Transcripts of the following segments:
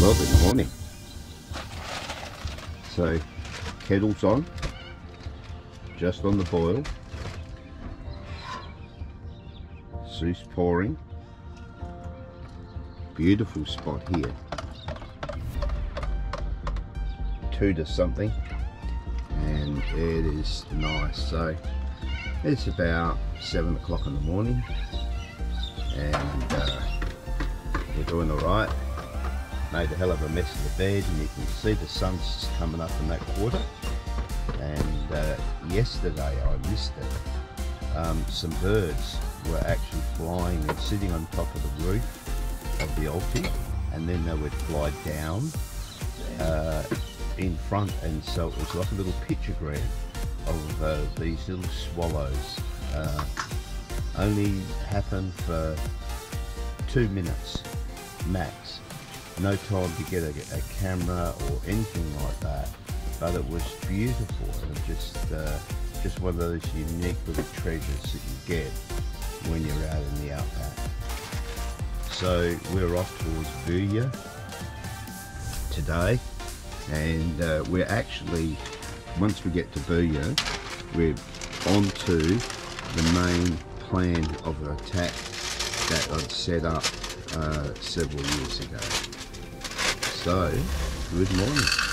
Well, good morning. So, kettle's on, just on the boil. Soup's pouring. Beautiful spot here. Two to something, and it is nice. So, it's about seven o'clock in the morning, and uh, we're doing all right made a hell of a mess of the bed and you can see the sun's coming up in that quarter. And uh, yesterday I missed it. Um, some birds were actually flying and sitting on top of the roof of the altar and then they would fly down uh, in front and so it was like a little pictogram of uh, these little swallows. Uh, only happened for two minutes max no time to get a, a, camera or anything like that but it was beautiful and just uh, just one of those unique little treasures that you get when you're out in the outback so we're off towards Boulia today and uh, we're actually once we get to Boulia we're onto the main plan of attack that I'd set up uh, several years ago. So, good morning.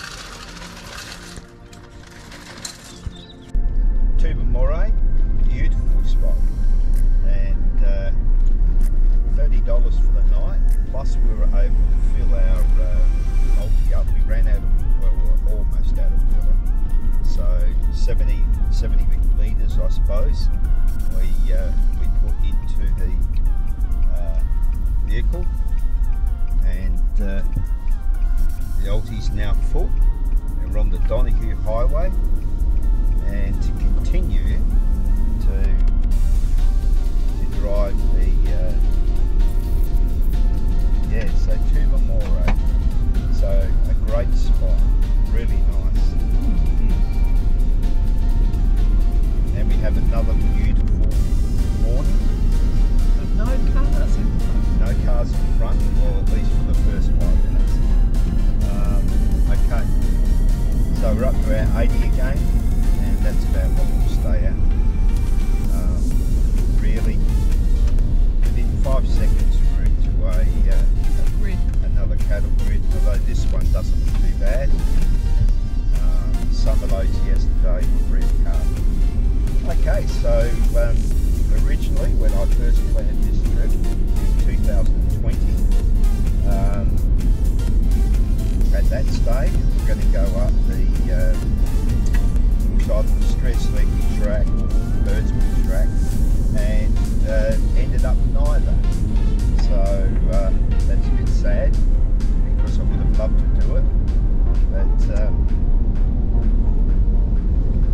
Up neither so uh, that's a bit sad because I would have loved to do it but um,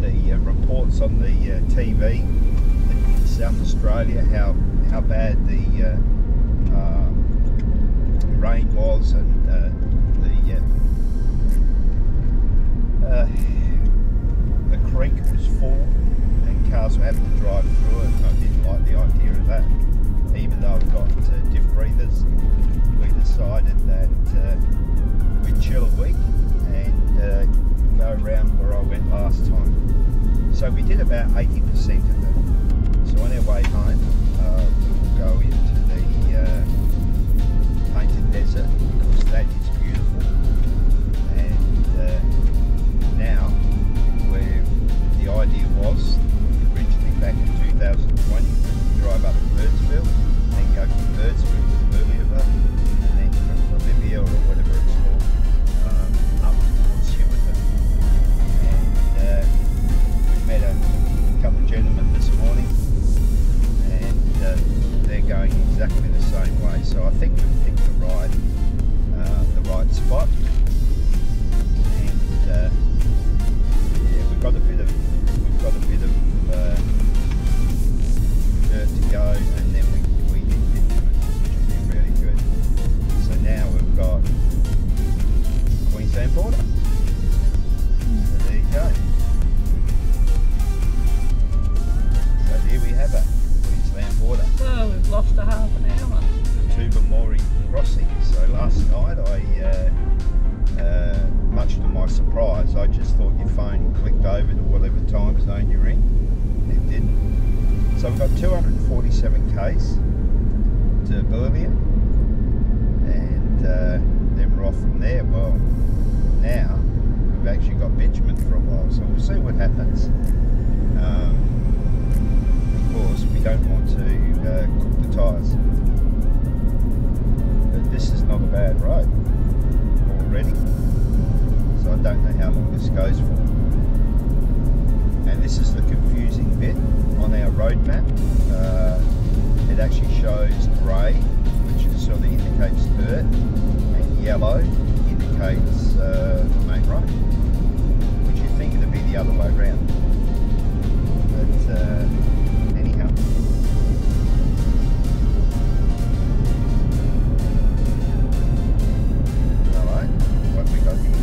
the uh, reports on the uh, TV in South Australia how how bad the uh, uh, rain was and uh, the the creek was full and cars were having to drive through it. I didn't like the idea of that. Even though I've got uh, diff breathers, we decided that uh, we'd chill a week and uh, go around where I went last time. So we did about 80% of it. So on our way home, uh, we will go into the uh, Painted Desert because that is happens. Um, of course, we don't want to uh, cook the tyres. But this is not a bad road already. So I don't know how long this goes for. And this is the confusing bit on our road map. Uh, it actually shows grey, which sort of indicates dirt, and yellow indicates uh, the main road. The other way around. But uh, anyhow. Alright, what we got here?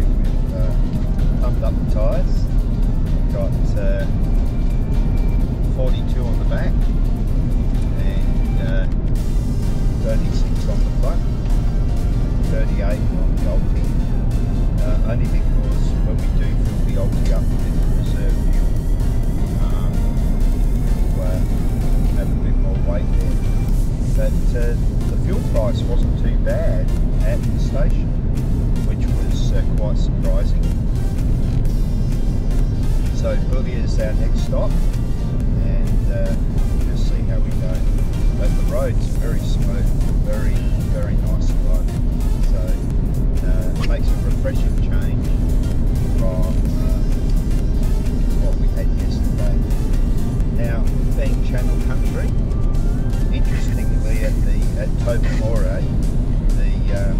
We've uh, pumped up the tyres, stop, and uh, just see how we go. But the road's very smooth, very, very nice ride. So uh, it makes a refreshing change from uh, what we had yesterday. Now, being Channel Country, interestingly at the at Tobermory, the um,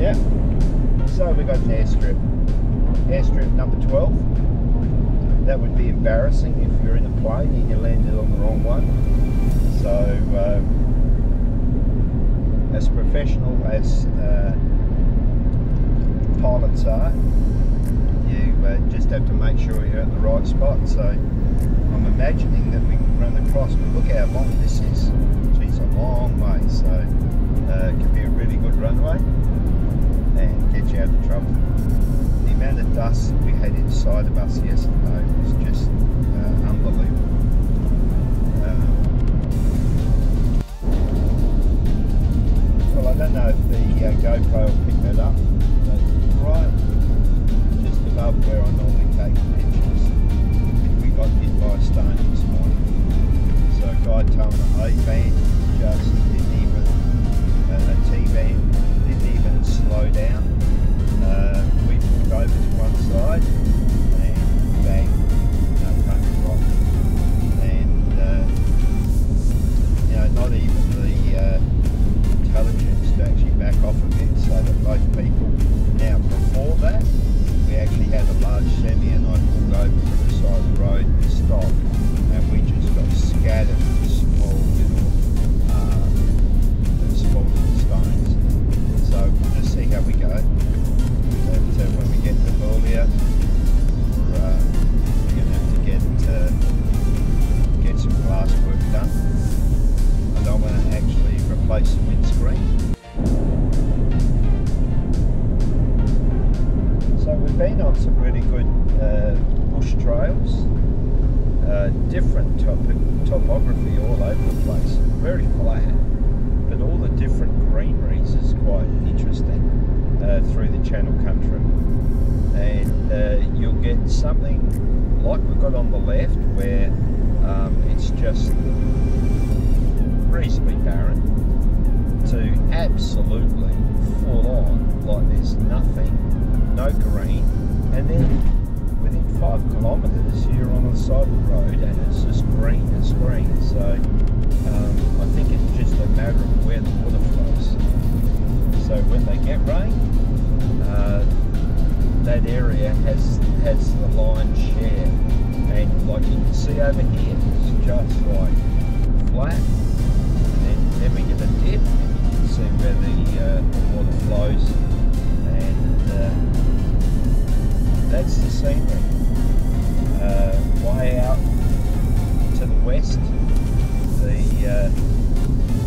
yeah, so we got an airstrip, airstrip number 12. That would be embarrassing if you're in a plane and you landed on the wrong one. So, um, as professional as uh, pilots are, you uh, just have to make sure you're at the right spot. So I'm imagining that we can run across, but look how long this is. Geez, a long way. So uh, it could be a really good runway and get you out of trouble. The amount of dust we had inside of us yesterday was just uh, unbelievable. Um, well, I don't know if the uh, GoPro will pick that up, but right just above where I normally take pictures, we got hit by a stone this morning. So a guy towing an A van just didn't even, uh, a T van didn't even slow down. Uh, we over to one side just reasonably barren to absolutely full on, like there's nothing, no green, and then within five kilometres you're on the side of the road and it's just green as green. So um, I think it's just a matter of where the water flows. So when they get rain, uh, that area has has the lion's share, and like you can see over here just like flat and then, then we get a dip and you can see where the, uh, water flows and uh, that's the scenery. Uh, way out to the west the uh,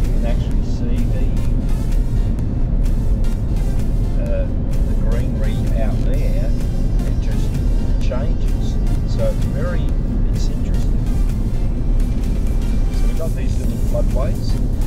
you can actually see the uh, the greenery out there it just changes. So it's very shot these little floodways.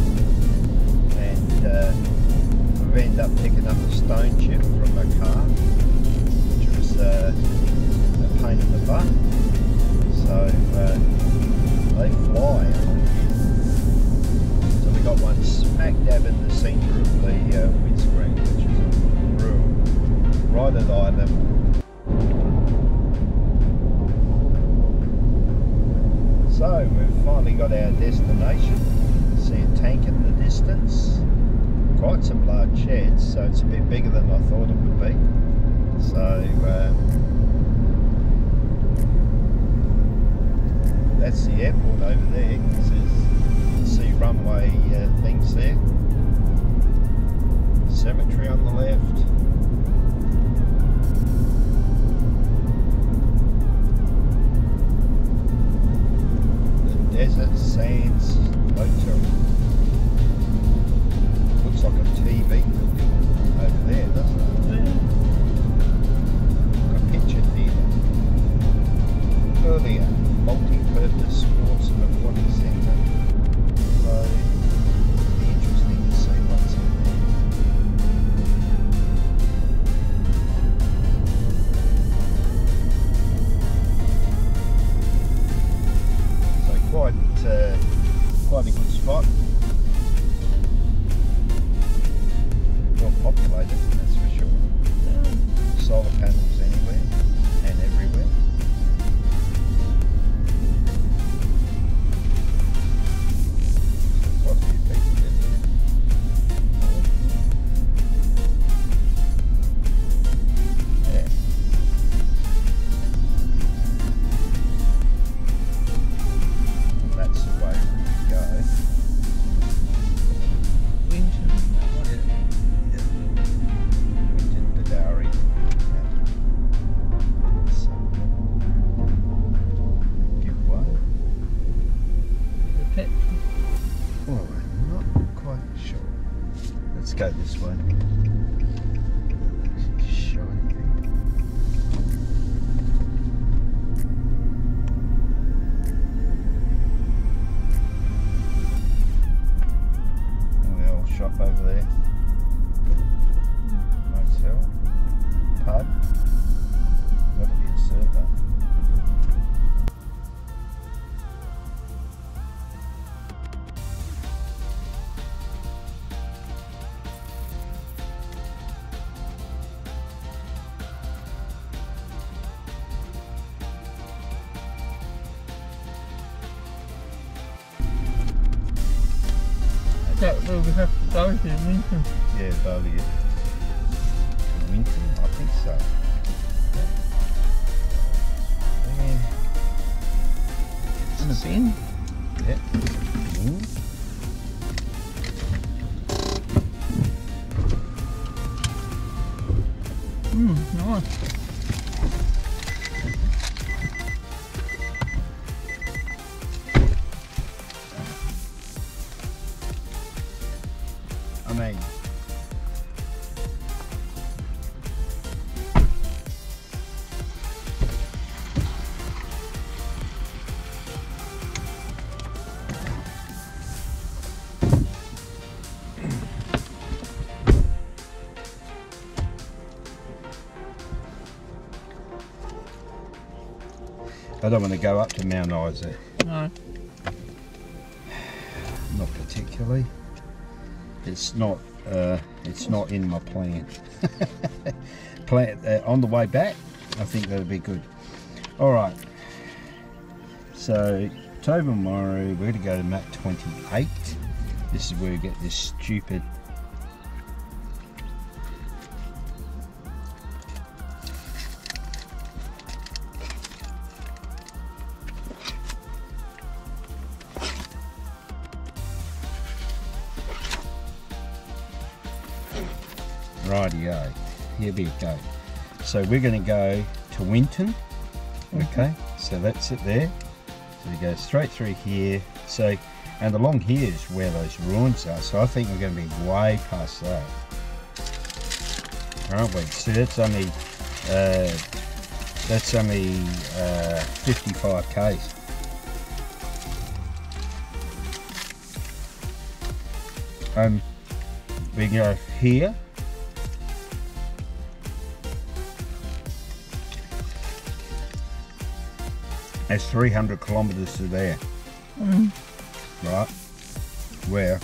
this one. Don't want to go up to Mount Isa. No. Not particularly. It's not. Uh, it's not in my plan. plan uh, on the way back. I think that'd be good. All right. So Tobermory, we're going to go to map 28. This is where we get this stupid. Here we go. So we're going to go to Winton. Okay, so that's it there. So we go straight through here. So, and along here is where those ruins are. So I think we're going to be way past that, aren't we? So that's only uh, that's only uh, 55 k's. Um, we go here. That's 300 kilometres to there Mm. right? Where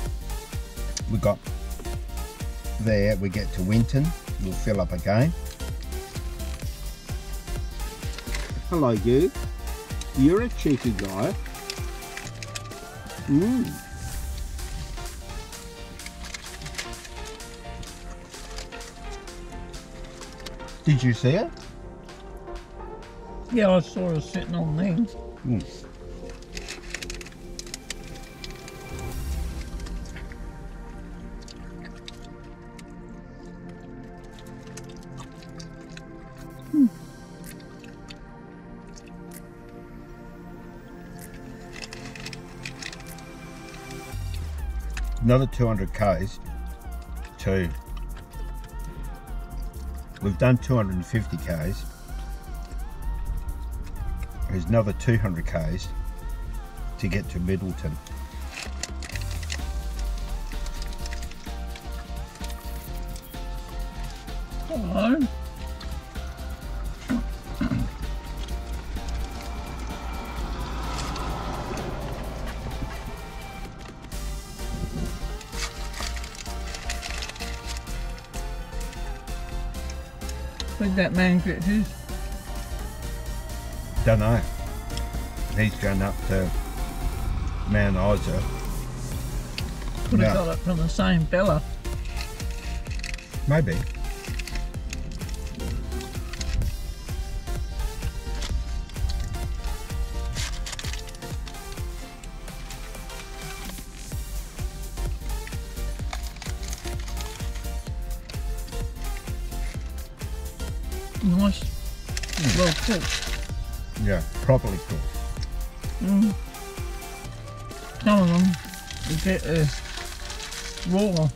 we got there, we get to Winton, we'll fill up again. Hello, you. You're a cheeky guy. Mm. Did you see it? Yeah, I saw her sitting on there. Mm. Another 200 k's to we've done 250 k's there's another 200 k's to get to Middleton Hello. Where'd that man get his? Don't know he's going up to Mount Isa Could have Yeah. got it from the same fella. maybe properly cooked Mm. Some of them you get uh, raw.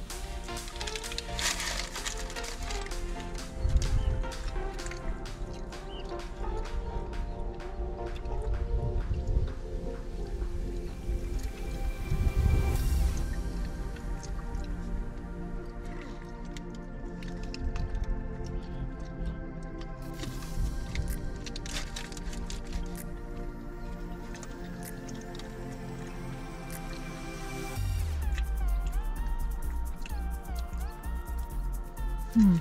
Nice.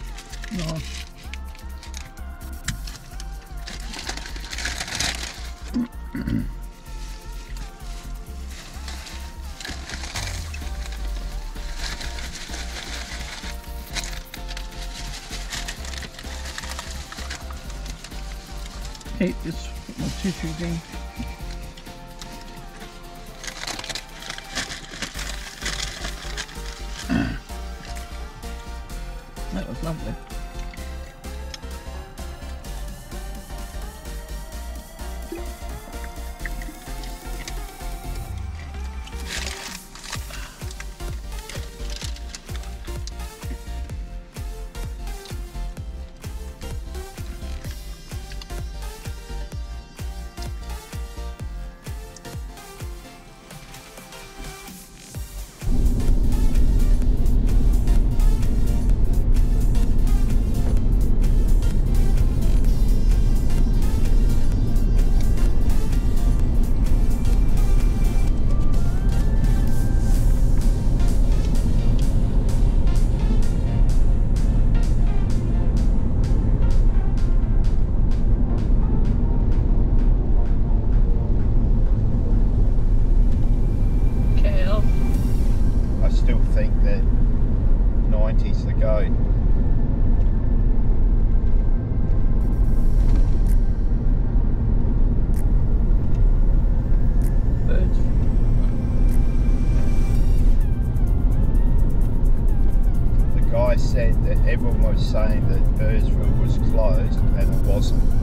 Hey, just put my tissue down. And it wasn't.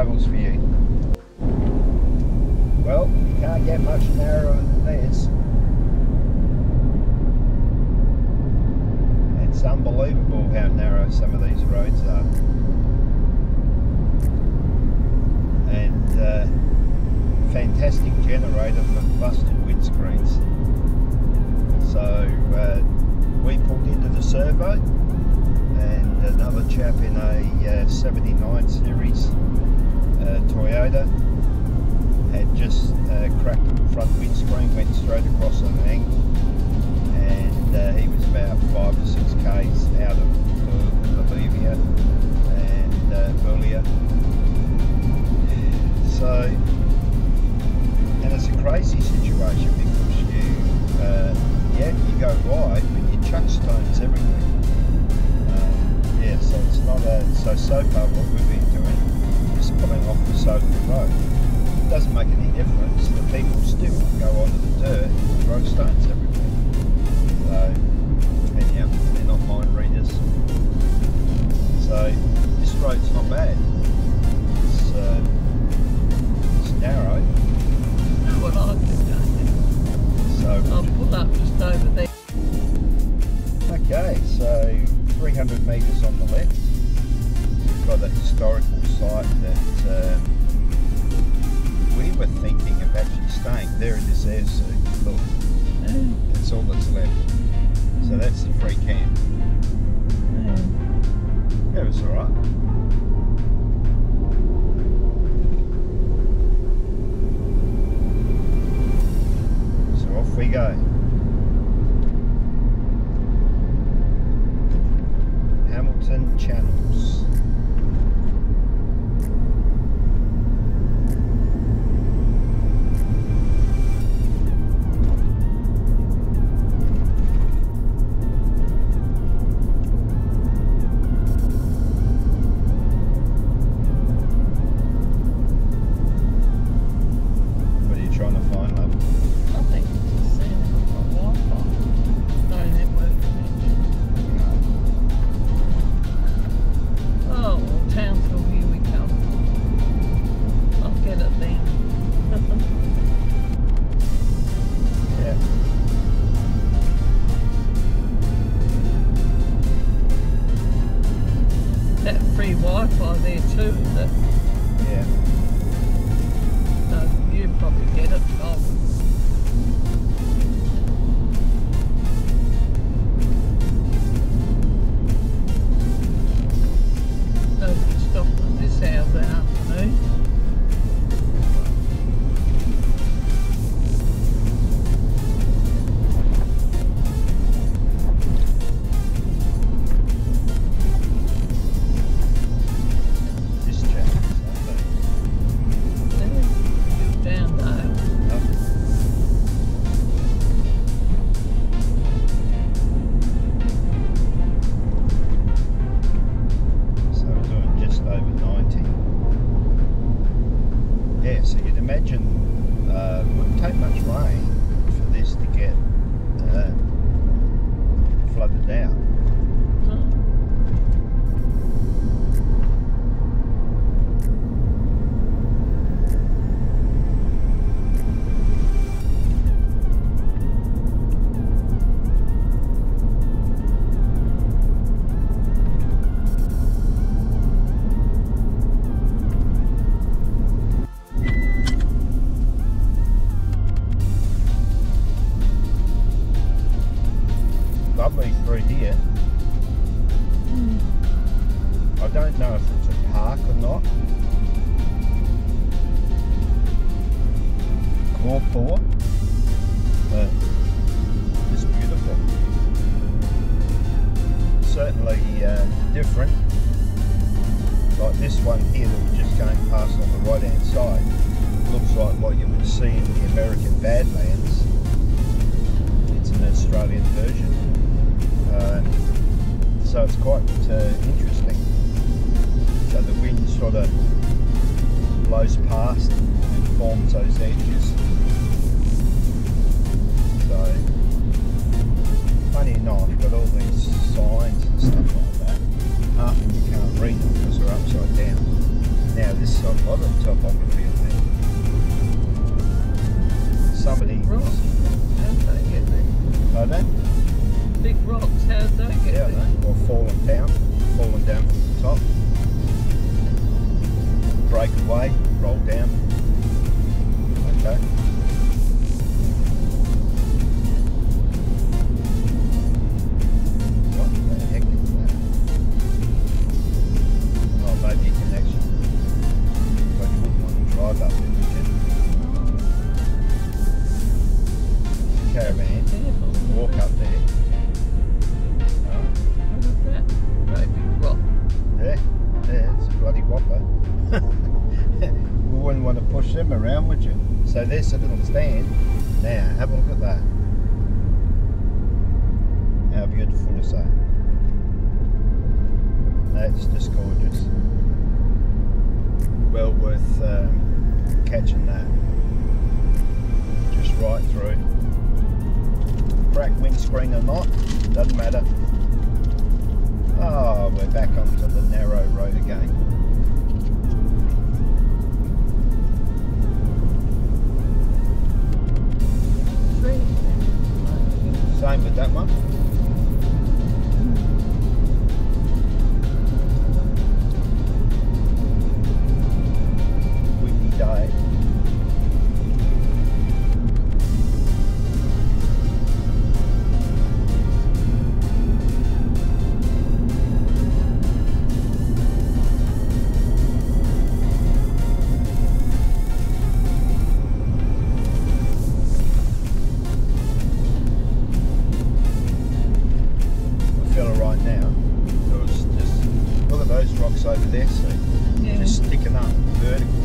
Travels for you. Well, you can't get much narrower than this. It's unbelievable how narrow some of these roads are. And uh, fantastic generator for busted windscreens. So uh, we pulled into the servo and another chap in a uh, 79 series Toyota had just uh, cracked the front windscreen, went straight across on an angle and uh, he was about five or six k's out of uh, Bolivia and uh, Boulia. So, and it's a crazy situation because you, uh, yeah, you go wide, but you chuck stones everywhere. Yeah, so it's not a, so so far what we've been doing is pulling off the side of the road. It doesn't make any difference. The people still go onto the dirt and throw stones everywhere. So, anyhow, they're not mind readers. So, this road's not bad. It's, uh, it's narrow, know what I could do? so I'll pull up just over there. Okay, so 300 metres on the left, we've got a historical site that um, we were thinking of actually staying there in this air suit. Look, Yeah, that's all that's left. So that's the free camp. yeah. Yeah, it was alright. So off we go. Hamilton Channels. Too. That sort blows past and forms those edges. So funny enough, got all these signs and stuff like that. Half of them you can't read them because they're upside down. Now this is a lot of topography on there. Somebody Big rocks. How'd they get there? Pardon? Big rocks. How'd they get Yeah, there? know. push brake away, roll down. Okay. So there's a little stand. Now, have a look at that. How beautiful is that? That's just gorgeous. Well worth um, catching that. Just right through. Crack windscreen or not, doesn't matter. Oh, we're back onto the narrow road again. Same with that one. There, see, Yeah. just sticking up vertical.